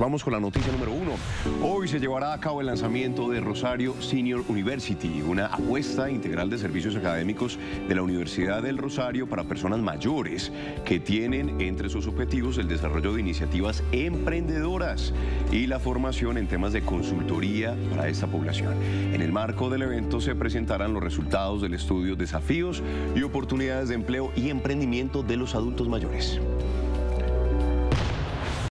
Vamos con la noticia número uno. Hoy se llevará a cabo el lanzamiento de Rosario Senior University, una apuesta integral de servicios académicos de la Universidad del Rosario para personas mayores que tienen entre sus objetivos el desarrollo de iniciativas emprendedoras y la formación en temas de consultoría para esta población. En el marco del evento se presentarán los resultados del estudio Desafíos y oportunidades de empleo y emprendimiento de los adultos mayores.